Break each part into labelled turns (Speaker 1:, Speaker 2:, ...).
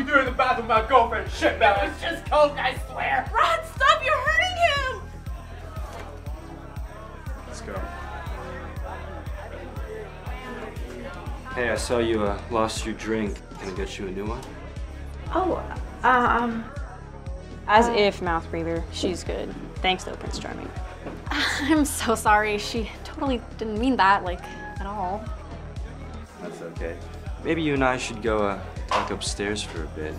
Speaker 1: You doing in the bathroom with my girlfriend. Shit, that
Speaker 2: It was just coke, I swear.
Speaker 3: Rod, stop! You're hurting him!
Speaker 4: Let's go. Hey, I saw you uh, lost your drink. Can I get you a new one?
Speaker 3: Oh, um.
Speaker 5: As if, mouth breather. She's good. Thanks though, Prince Charming.
Speaker 6: I'm so sorry. She totally didn't mean that, like, at all.
Speaker 4: That's okay. Maybe you and I should go uh, talk upstairs for a bit.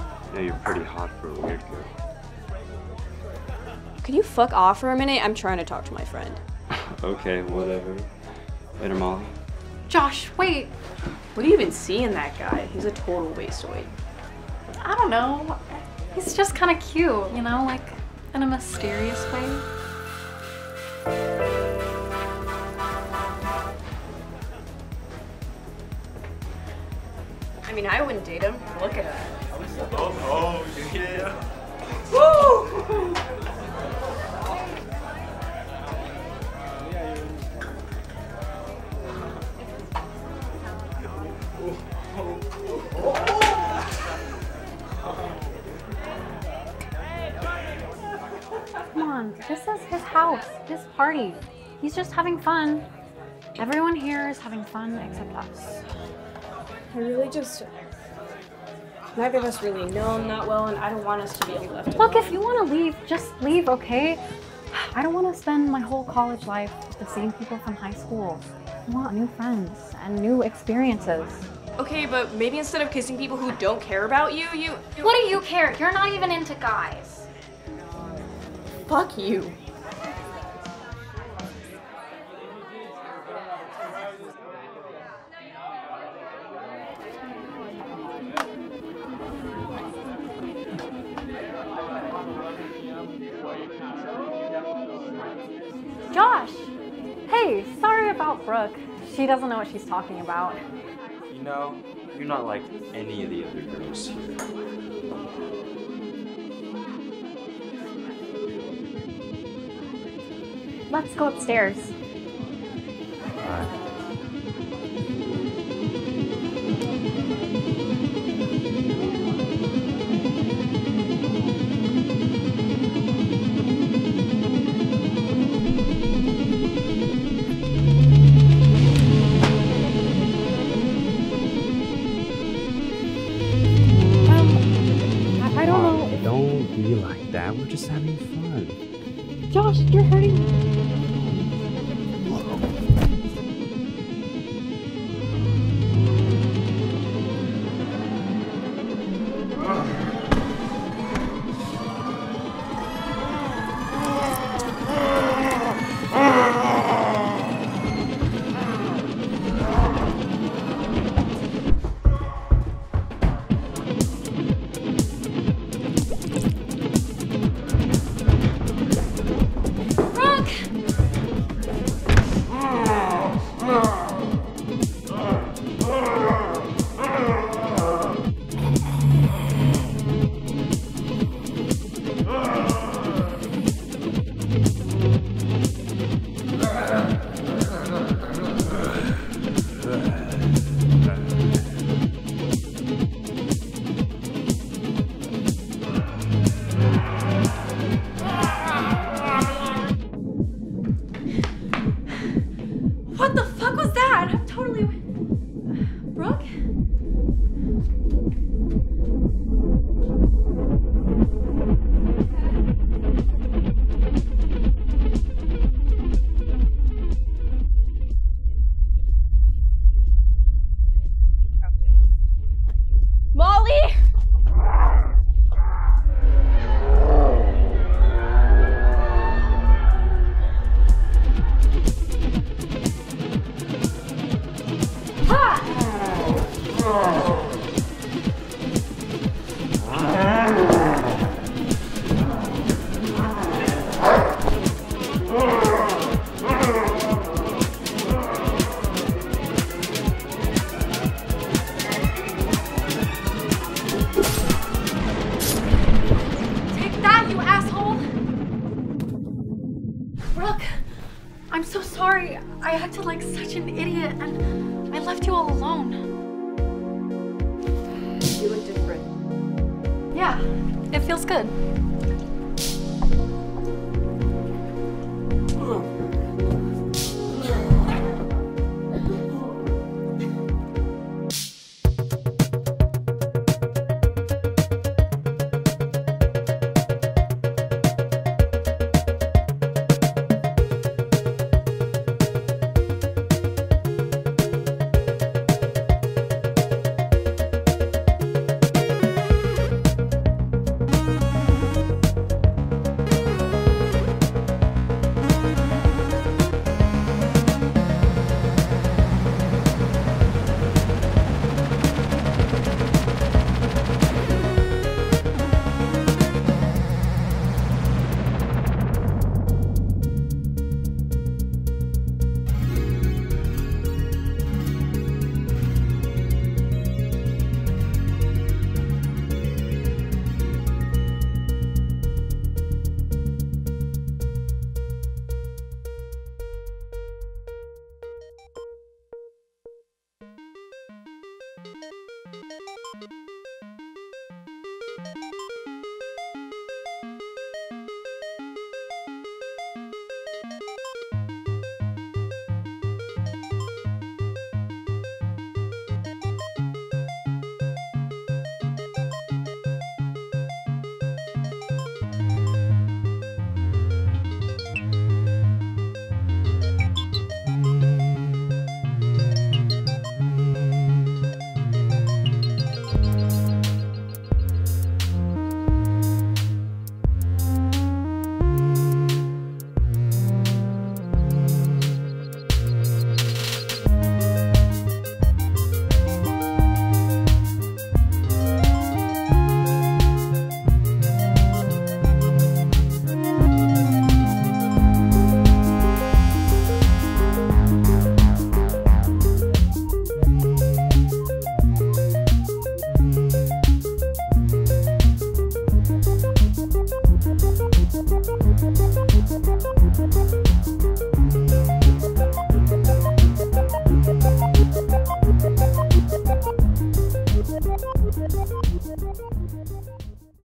Speaker 4: I know you're pretty hot for a weird girl.
Speaker 5: Could you fuck off for a minute? I'm trying to talk to my friend.
Speaker 4: okay, whatever. Later, Molly.
Speaker 6: Josh, wait.
Speaker 5: What do you even see in that guy? He's a total waste of weight.
Speaker 6: I don't know. He's just kind of cute, you know, like in a mysterious way.
Speaker 5: I mean, I wouldn't date him. Look at him.
Speaker 1: Oh, yeah.
Speaker 6: Come on, this is his house, his party. He's just having fun. Everyone here is having fun except us.
Speaker 5: I really just. Neither of us really know him that well, and I don't want us to be left.
Speaker 6: Look, if you want to leave, just leave, okay? I don't want to spend my whole college life with the same people from high school. I want new friends and new experiences.
Speaker 5: Okay, but maybe instead of kissing people who don't care about you, you.
Speaker 6: What do you care? You're not even into guys.
Speaker 5: Fuck you.
Speaker 6: Josh! Hey, sorry about Brooke. She doesn't know what she's talking about.
Speaker 4: You know, you're not like any of the other girls here.
Speaker 6: Let's go upstairs.
Speaker 7: Like that. We're just having fun.
Speaker 6: Josh, you're hurting me. It feels good.